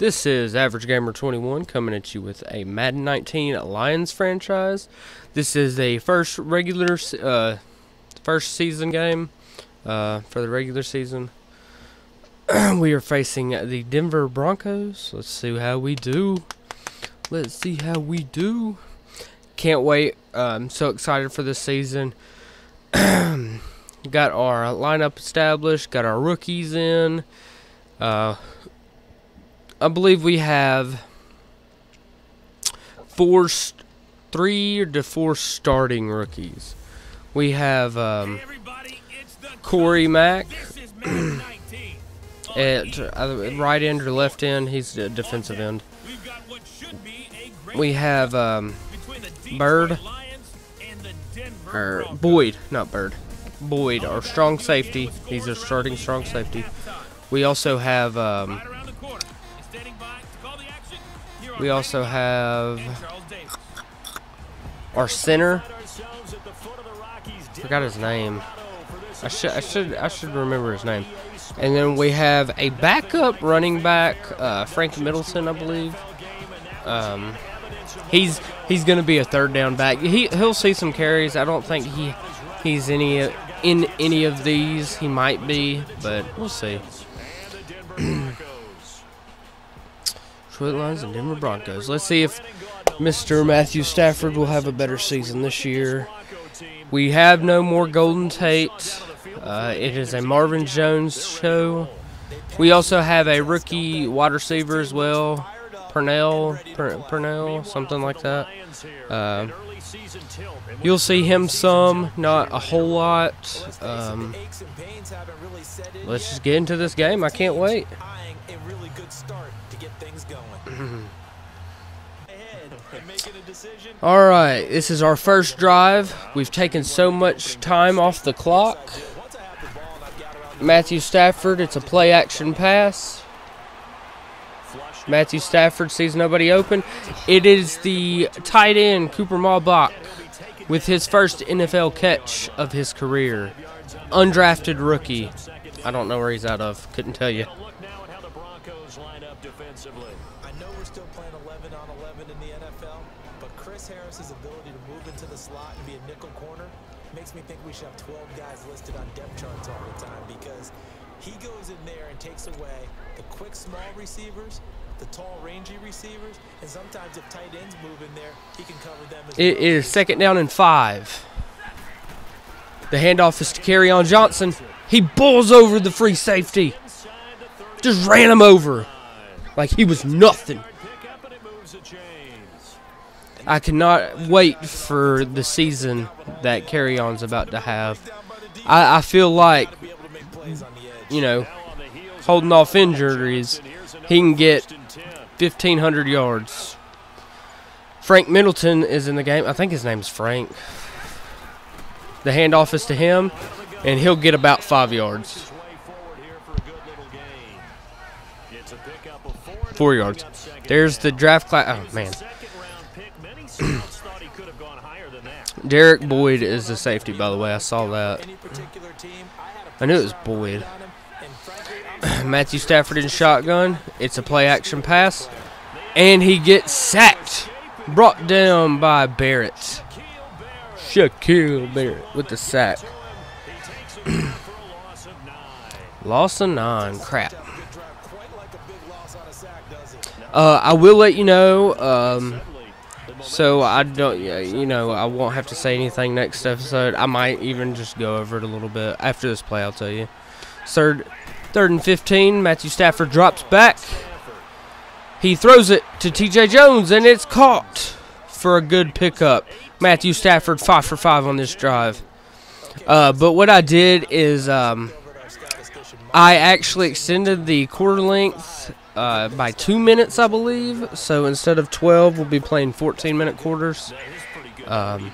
This is Average Gamer 21 coming at you with a Madden 19 Lions franchise. This is a first regular, uh, first season game uh, for the regular season. we are facing the Denver Broncos. Let's see how we do. Let's see how we do. Can't wait. I'm so excited for this season. got our lineup established. Got our rookies in. Uh, I believe we have four, three to four starting rookies. We have um, Corey Mack at uh, right end or left end. He's a defensive end. We have um, Bird or Boyd, not Bird. Boyd, our strong safety. He's a starting strong safety. We also have um, we also have our center. Forgot his name. I should I should I should remember his name. And then we have a backup running back, uh, Frank Middleton, I believe. Um, he's he's going to be a third down back. He he'll see some carries. I don't think he he's any in any of these. He might be, but we'll see. Detroit Lions and Denver Broncos. Let's see if Mr. Matthew Stafford will have a better season this year. We have no more Golden Tate. Uh, it is a Marvin Jones show. We also have a rookie wide receiver as well, Purnell, Purnell, something like that. Uh, you'll see him some, not a whole lot. Um, let's just get into this game. I can't wait. All right, this is our first drive. We've taken so much time off the clock. Matthew Stafford, it's a play action pass. Matthew Stafford sees nobody open. It is the tight end, Cooper Maubach, with his first NFL catch of his career. Undrafted rookie. I don't know where he's out of. Couldn't tell you. We should have 12 guys listed on depth charts all the time because he goes in there and takes away the quick small receivers, the tall rangy receivers, and sometimes if tight ends move in there, he can cover them as It well. is second down and five. The handoff is to Kerryon Johnson. He bulls over the free safety. Just ran him over. Like he was nothing. I cannot wait for the season that Kerryon's about to have. I, I feel like, you know, holding off injuries, he can get 1,500 yards. Frank Middleton is in the game. I think his name's Frank. The handoff is to him, and he'll get about five yards. Four yards. There's the draft class. Oh, man. Derek Boyd is the safety, by the way. I saw that. I knew it was Boyd. Matthew Stafford in shotgun. It's a play action pass. And he gets sacked. Brought down by Barrett. Shaquil Barrett with the sack. Loss of nine. Crap. Uh, I will let you know. Um, so I don't, you know, I won't have to say anything next episode. I might even just go over it a little bit after this play. I'll tell you. Third, third and 15. Matthew Stafford drops back. He throws it to T.J. Jones, and it's caught for a good pickup. Matthew Stafford five for five on this drive. Uh, but what I did is um, I actually extended the quarter length uh, by two minutes, I believe. So instead of 12, we'll be playing 14 minute quarters. Um,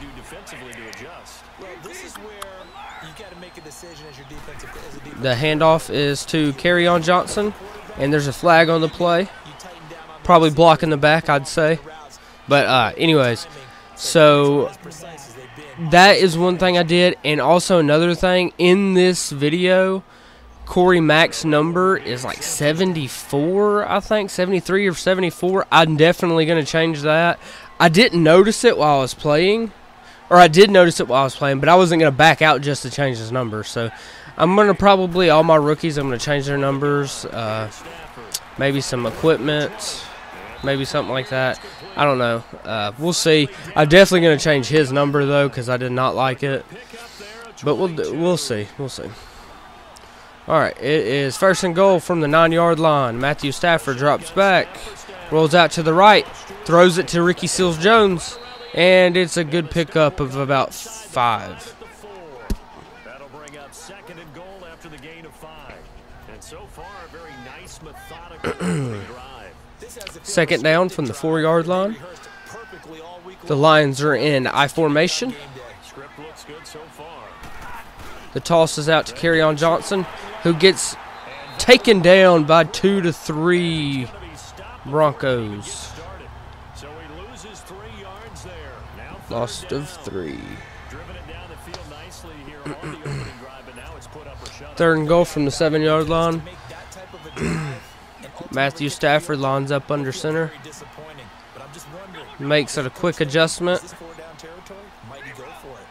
the handoff is to Kerryon Johnson, and there's a flag on the play. Probably blocking the back, I'd say. But, uh, anyways, so that is one thing I did. And also, another thing in this video Corey Mack's number is like 74, I think, 73 or 74. I'm definitely going to change that. I didn't notice it while I was playing, or I did notice it while I was playing, but I wasn't going to back out just to change his number. So I'm going to probably, all my rookies, I'm going to change their numbers. Uh, maybe some equipment, maybe something like that. I don't know. Uh, we'll see. I'm definitely going to change his number, though, because I did not like it. But we'll, we'll see. We'll see. All right, it is first and goal from the nine-yard line. Matthew Stafford drops back, rolls out to the right, throws it to Ricky Seals Jones, and it's a good pickup of about five. That'll bring up second and goal after the gain of five. And so far, a very nice, methodical drive. Second down from the four-yard line. The Lions are in I formation. Script looks good so far. The toss is out to Kerryon Johnson, who gets taken down by two to three Broncos. Lost of three. Third and goal from the seven-yard line. Matthew Stafford lines up under center. Makes it a quick adjustment. is this four down territory? Might he go for it?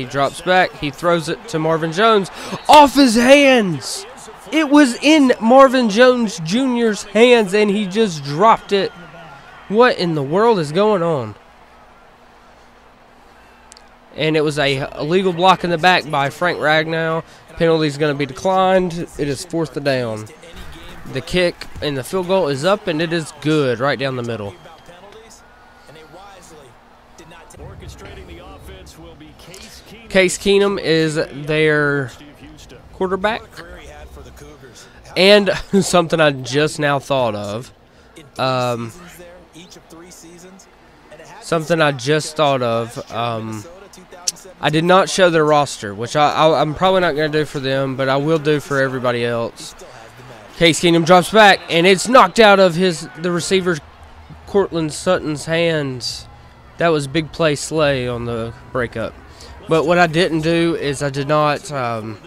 He drops back. He throws it to Marvin Jones. Off his hands! It was in Marvin Jones Jr.'s hands and he just dropped it. What in the world is going on? And it was a illegal block in the back by Frank Ragnow. Penalty is going to be declined. It is fourth down. The kick and the field goal is up and it is good right down the middle. Case Keenum. Is their quarterback. And something I just now thought of. Um, Something I just thought of. Um, I did not show their roster, which I, I'm probably not going to do for them, but I will do for everybody else. Case Keenum drops back, and it's knocked out of his the receiver, Courtland Sutton's hands. That was big play Slay on the breakup. But what I didn't do is I did not um,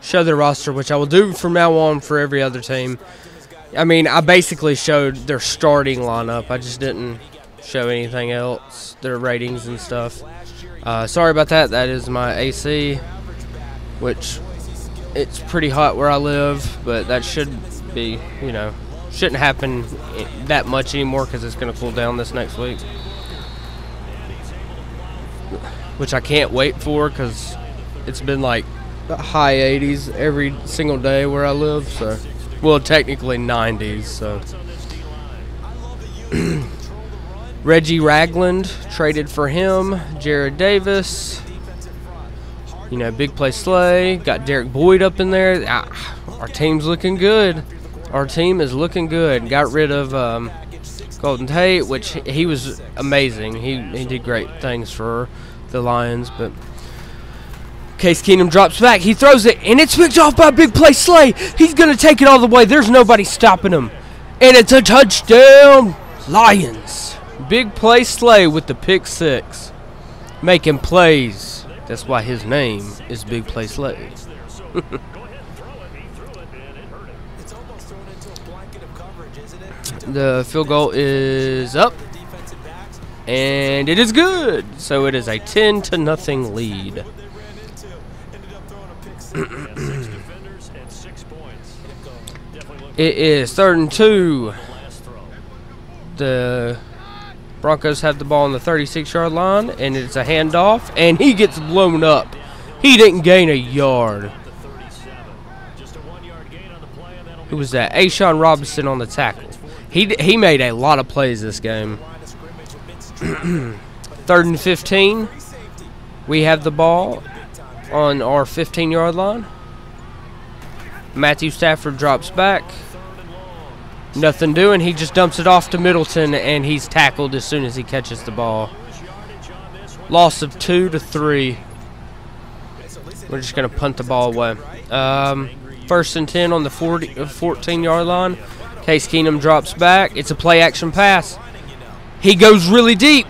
show their roster, which I will do from now on for every other team. I mean, I basically showed their starting lineup. I just didn't show anything else, their ratings and stuff. Uh, sorry about that. That is my AC, which it's pretty hot where I live, but that should be, you know, shouldn't happen that much anymore because it's going to cool down this next week. Which I can't wait for because it's been like high 80s every single day where I live. So, well, technically 90s. So, Reggie Ragland traded for him. Jarrad Davis. You know, big play Slay. Got Derek Boyd up in there. Ah, our team's looking good. Our team is looking good. Got rid of um, Golden Tate, which he was amazing. He, he did great things for the Lions, but Case Keenum drops back. He throws it, and it's picked off by big play Slay. He's going to take it all the way. There's nobody stopping him. And it's a touchdown, Lions. Big play Slay with the pick six. Making plays. That's why his name is Big Play Slay. The field goal is up, and it is good. So it is a 10 to nothing lead. It is third and two. The Broncos have the ball on the 36 yard line, and it's a handoff, and he gets blown up. He didn't gain a yard. The 37. Just a one-yard gain on the play, and that'll Who was that? A'Shawn Robinson on the tackle. He, he made a lot of plays this game. Line of scrimmage amidst Third and 15. We have the ball on our 15 yard line. Matthew Stafford drops back. Nothing doing. He just dumps it off to Middleton, and he's tackled as soon as he catches the ball. Loss of two to three. We're just going to punt the ball away. Um, first and 10 on the 40, uh, 14 yard line. Case Keenum drops back. It's a play action pass. He goes really deep.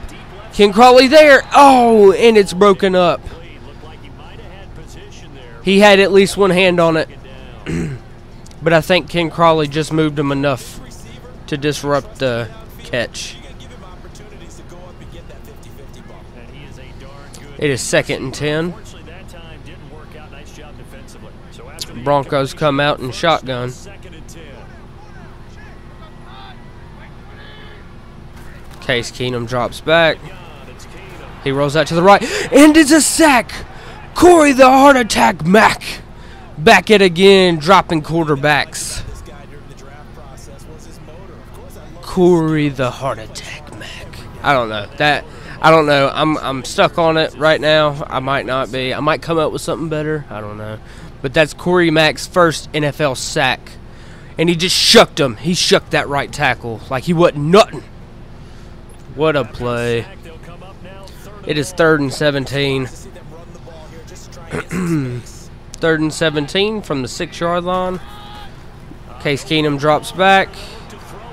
Ken Crawley there. Oh, and it's broken up. He had at least one hand on it. but I think Ken Crawley just moved him enough to disrupt the catch. You gotta give him opportunities to go up and get that 50-50 ball. And he is a darn good. It is second and 10. Unfortunately, that time didn't work out. Nice job defensively. So after the Broncos come out in shotgun. second and 10. Case Keenum drops back. He rolls out to the right, and it's a sack. Corey the heart attack Mac. Back it again, dropping quarterbacks. Corey the heart attack Mac. I don't know that. I don't know. I'm I'm stuck on it right now. I might not be. I might come up with something better. I don't know. But that's Corey Mack's first NFL sack, and he just shucked him. He shucked that right tackle like he wasn't nothing. What a play! It is third and 17. to see them run the ball here. Just try and get some space. Third and 17 from the six yard line. Case Keenum drops back.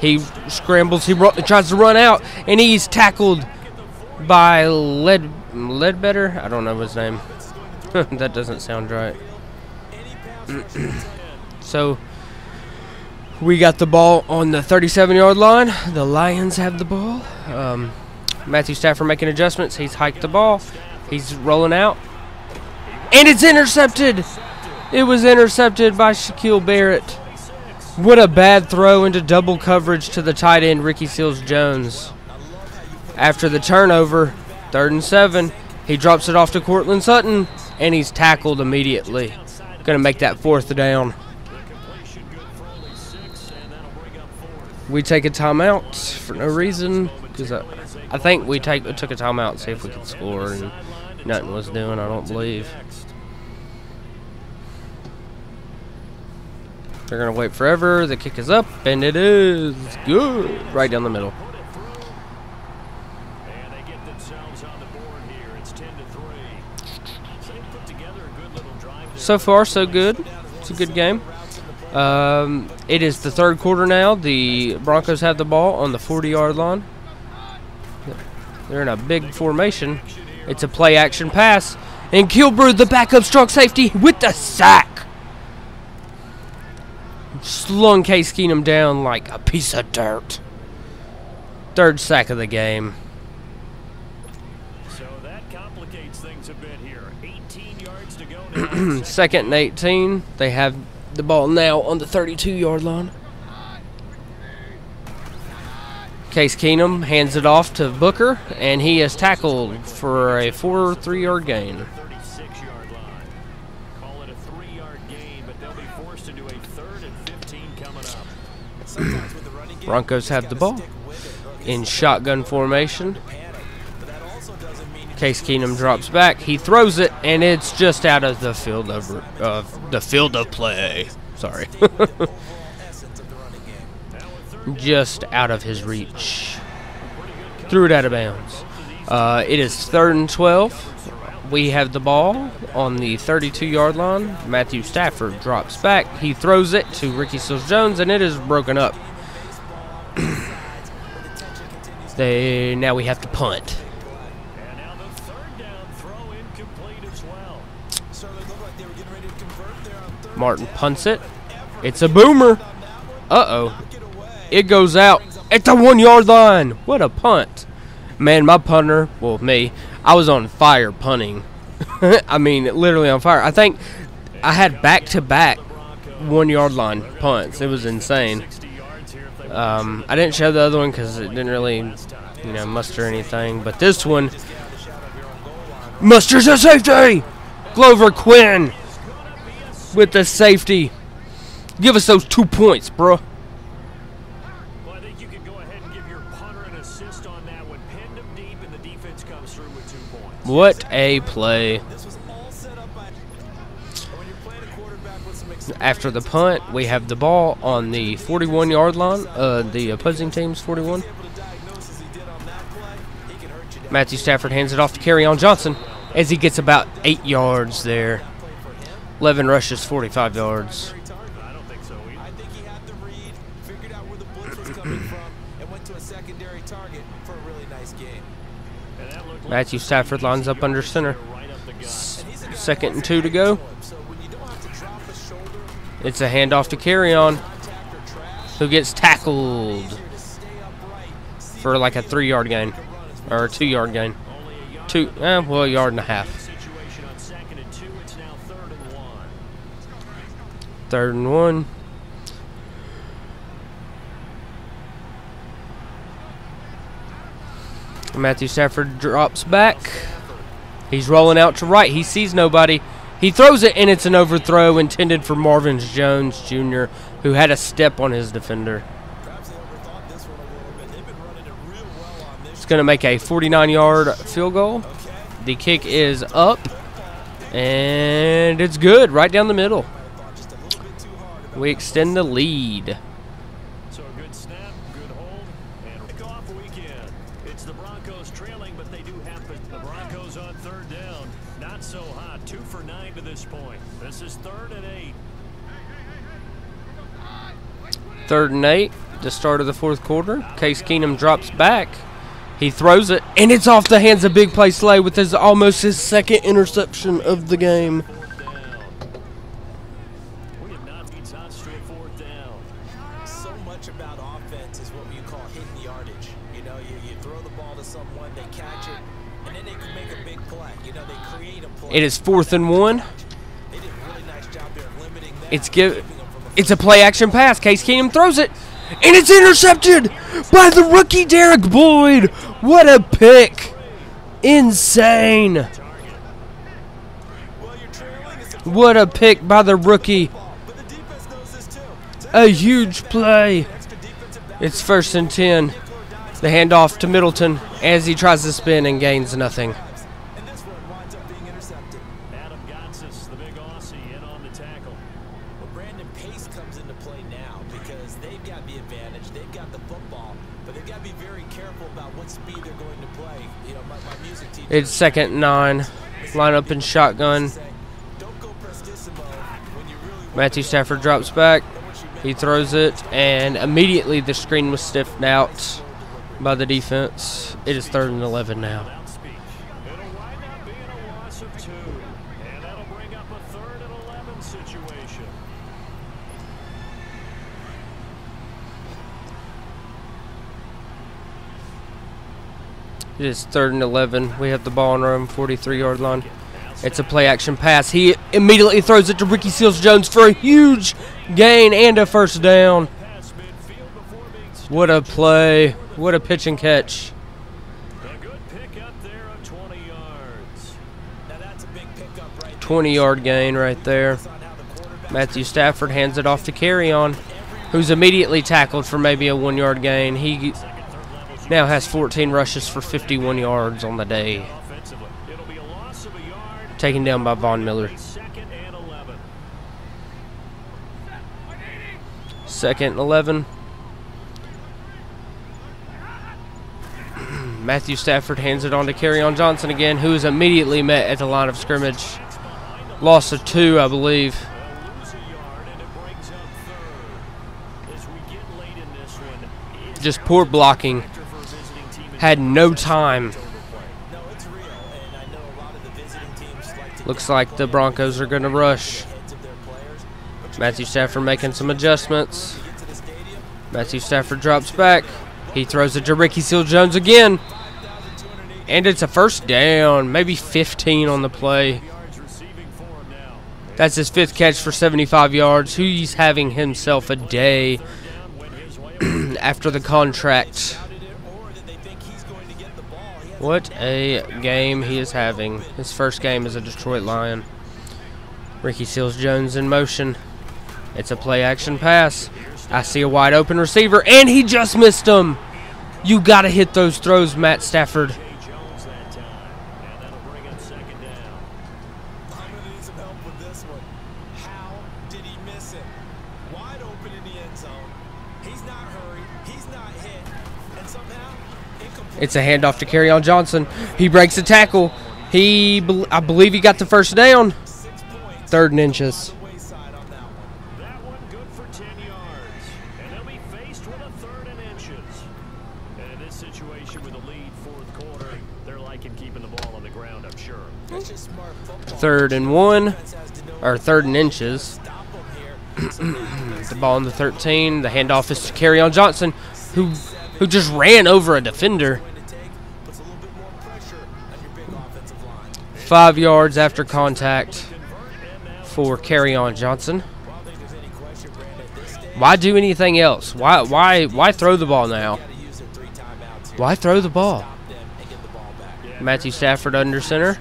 He scrambles. He tries to run out, and he's tackled by Led Ledbetter. I don't know his name. that doesn't sound right. so we got the ball on the 37 yard line. The Lions have the ball. Um, Matthew Stafford making adjustments. He's hiked the ball. He's rolling out. And it's intercepted. It was intercepted by Shaquil Barrett. What a bad throw into double coverage to the tight end, Ricky Seals Jones. After the turnover, third and seven, he drops it off to Courtland Sutton, and he's tackled immediately. Gonna make that fourth down. We take a timeout for no reason, because I, I think we take took a timeout to see if we could score, and nothing was doing. I don't believe. They're gonna wait forever. The kick is up, and it is good, right down the middle. And they get themselves on the board here. It's 10 to 3. So far, so good. It's a good game. Um, it is the third quarter now. The Broncos have the ball on the 40-yard line. They're in a big formation. It's a play-action pass, and Killebrew, the backup strong safety, with the sack. Slung Case Keenum down like a piece of dirt. Third sack of the game. So that complicates things a bit here. 18 yards to go now. Second and 18. They have the ball now on the 32 yard line. Case Keenum hands it off to Booker, and he is tackled for a 4 3 yard gain. 36 yard line. Call it a three yard gain, but they'll be forced into a third and 15 coming up. Sometimes with the running game, Broncos have the ball stick with it. Look, in shotgun formation. panic, but that also doesn't mean you Case Keenum drops back. He throws it, and it's just out of the field of uh, the field of play. Sorry, just out of his reach. Threw it out of bounds. Uh, it is third and 12. We have the ball on the 32 yard line. Matthew Stafford drops back. He throws it to Ricky Seals Jones, and it is broken up. they Now we have to punt. Martin punts it. It's a boomer. Uh oh. It goes out at the one yard line. What a punt. Man, my punter, well, me, I was on fire punting. I mean, literally on fire. I think I had back to back one yard line punts. It was insane. 60 yards here if they Um, I didn't show the other one because it didn't really, you know, muster anything. But this one musters a safety. Glover Quin with the safety. Give us those two points, bro. With a play. After the punt, we have the ball on the 41 yard line, uh, the opposing team's 41. able to diagnose as he did on that play, he can hurt you down. Matthew Stafford hands it off to Kerryon Johnson as he gets about eight yards there. 11 rushes, 45 yards. Matthew Stafford lines up under center. guy Second and two to go. It's a handoff to Kerryon. Who gets tackled for like a three yard gain or a two yard gain? Two, eh, well, a yard and a half. Third and one. Third and one. Matthew Stafford drops back. He's rolling out to right. He sees nobody. He throws it, and it's an overthrow intended for Marvin Jones Jr., who had a step on his defender. It's going to make a 49 yard field goal. The kick is up, and it's good right down the middle. We extend the lead. This is third and eight. Third and eight, the start of the fourth quarter. Case Keenum drops back. He throws it, and it's off the hands of Big Play Slay with his almost his second interception of the game. Fourth down. We have not beat hot straight fourth down. So much about offense is what you call hidden yardage. You know, you, you throw the ball to someone, they catch it, and then they can make a big play. You know, they create a play. It is fourth and one. It's give. It's a play action pass. Case Keenum throws it, and it's intercepted by the rookie Derek Boyd. What a pick! Insane. What a pick by the rookie. A huge play. It's first and 10. The handoff to Middleton as he tries to spin and gains nothing. It's second nine. Line up in shotgun. Matthew Stafford drops back. He throws it, and immediately the screen was stiffed out by the defense. It is third and 11 now. Without speech. It'll wind up being a loss of two. And that'll bring up a third and 11 situation. It is third and 11. We have the ball on our own 43 yard line. It's a play action pass. He immediately throws it to Ricky Seals Jones for a huge gain and a first down. What a play. What a pitch and catch. A good there of 20 yards. Now that's a big pickup right 20 yard gain right there. Matthew Stafford hands it off to Kerryon, who's immediately tackled for maybe a one yard gain. He now has 14 rushes for 51 yards on the day, taken down by Von Miller. Second and 11. Second and 11. Matthew Stafford hands it on to Kerryon Johnson again, who is immediately met at the line of scrimmage. Loss of two, I believe. Just poor blocking. Had no time. No, it's real, and I know a lot of the visiting teams like to Looks like the Broncos are going to rush. heads of their players. But you Matthew Stafford making some adjustments. get to the stadium, Matthew Stafford drops back. He throws it to Ricky Seal Jones again. And it's a first down, maybe 15 on the play. yards receiving for him now. That's his fifth catch for 75 yards. He's having himself a day Down went his way. after the contract. What a game he is having. His first game as a Detroit Lion. Ricky Seals Jones in motion. It's a play action pass. I see a wide open receiver, and he just missed him. You got to hit those throws, Matt Stafford. He's not hurried. He's not hit. And somehow. It's a handoff to Kerryon Johnson. He breaks the tackle. He, I believe, he got the first down. Third and inches. The wayside on that one. Good for 10 yards. And they'll be faced with a third and one, or third and inches. The ball in the 13. The handoff is to Kerryon Johnson, who who just ran over a defender. Five yards after contact for Kerryon Johnson. Why do anything else? Why why why throw the ball now? Why throw the ball? Matthew Stafford under center.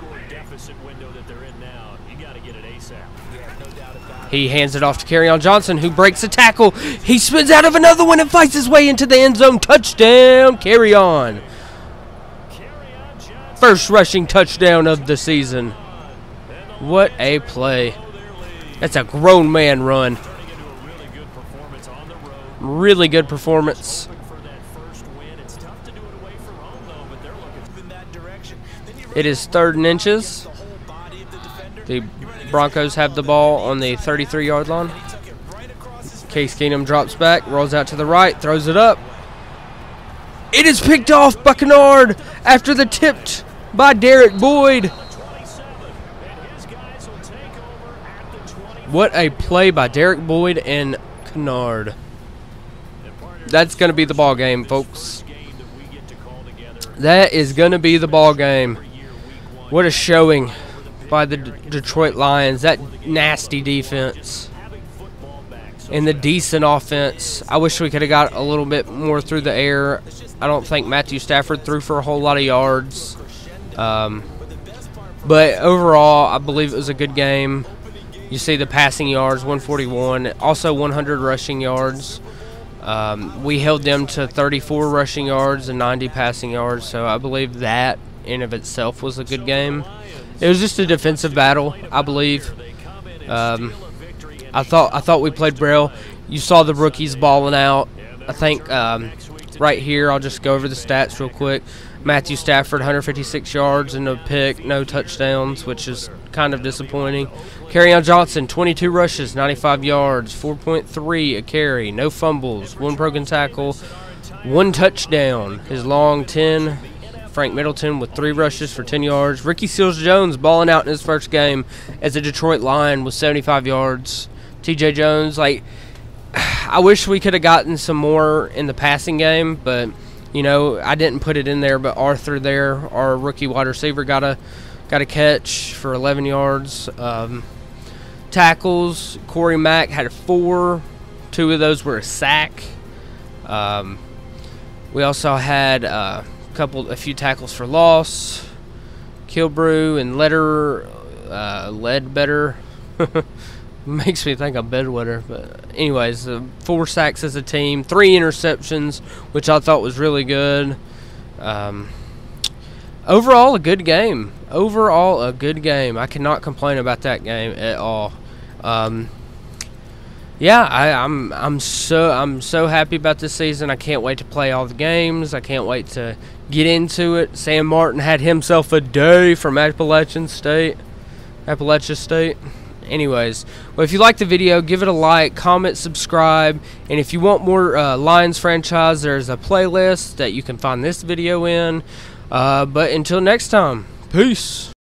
He hands it off to Kerryon Johnson, who breaks a tackle. He spins out of another one and fights his way into the end zone. Touchdown, Kerryon. First rushing touchdown of the season. What a play. That's a grown man run. Really good performance. It is third and inches. The Broncos have the ball on the 33 yard line. Case Keenum drops back, rolls out to the right, throws it up. It is picked off by Kennard after the tipped by Derek Boyd. What a play by Derek Boyd and Kennard. That's going to be the ball game, folks. That is going to be the ball game. What a showing by the D Detroit Lions. That nasty defense and the decent offense. I wish we could have got a little bit more through the air. I don't think Matthew Stafford threw for a whole lot of yards. Um, but overall, I believe it was a good game. You see the passing yards, 141, also 100 rushing yards. Um, we held them to 34 rushing yards and 90 passing yards, so I believe that in of itself was a good game. It was just a defensive battle, I believe. Um, I thought I thought we played well. You saw the rookies balling out. I think um, right here, I'll just go over the stats real quick. Matthew Stafford, 156 yards and a pick, no touchdowns, which is kind of disappointing. on Johnson, 22 rushes, 95 yards, 4.3 a carry, no fumbles, one broken tackle, one touchdown. His long 10. Frank Middleton with three rushes for 10 yards. Ricky Seals Jones balling out in his first game as a Detroit Lion with 75 yards. TJ Jones, like, I wish we could have gotten some more in the passing game, but you know, I didn't put it in there, but Arthur there, our rookie wide receiver, got a got a catch for 11 yards. Um, tackles, Corey Mack had four. Two of those were a sack. Um, we also had uh, couple, a few tackles for loss. Killebrew and Letter, uh, better. makes me think of bedwetter. But anyways, uh, four sacks as a team, three interceptions, which I thought was really good. Um, overall, a good game. Overall, a good game. I cannot complain about that game at all. Um, yeah, I, I'm I'm so I'm so happy about this season. I can't wait to play all the games. I can't wait to get into it. Sam Martin had himself a day from Appalachian State, Appalachia State. Anyways well if you like the video give it a like comment subscribe and if you want more uh, lions franchise there's a playlist that you can find this video in. Uh, but until next time peace